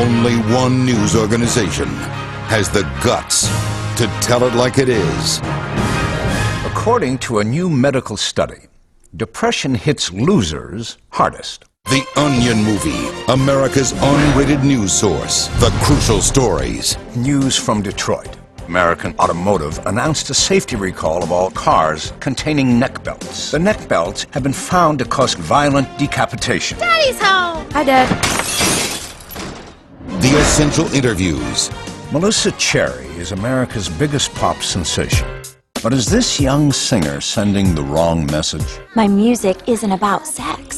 Only one news organization has the guts to tell it like it is. According to a new medical study, depression hits losers hardest. The Onion Movie, America's unrated news source. The crucial stories. News from Detroit. American Automotive announced a safety recall of all cars containing neck belts. The neck belts have been found to cause violent decapitation. Daddy's home! Hi, Dad. The essential interviews. Melissa Cherry is America's biggest pop sensation. But is this young singer sending the wrong message? My music isn't about sex.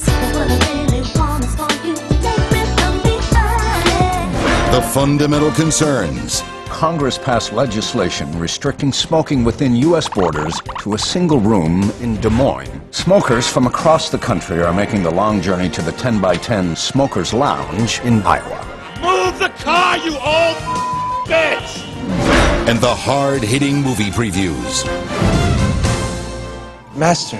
The fundamental concerns. Congress passed legislation restricting smoking within U.S. borders to a single room in Des Moines. Smokers from across the country are making the long journey to the 10 by 10 Smokers Lounge in Iowa. Move the car, you old bitch! And the hard hitting movie previews. Master,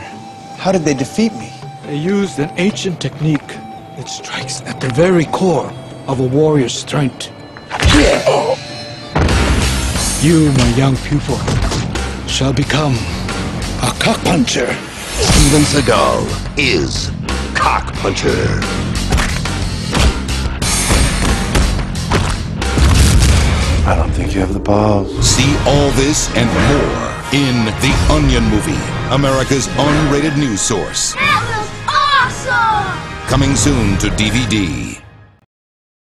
how did they defeat me? They used an ancient technique that strikes at the very core of a warrior's strength. You, my young pupil, shall become a cock puncher. Steven Seagal is Cock I don't think you have the balls. See all this and more in The Onion Movie, America's unrated news source. That was awesome! Coming soon to DVD.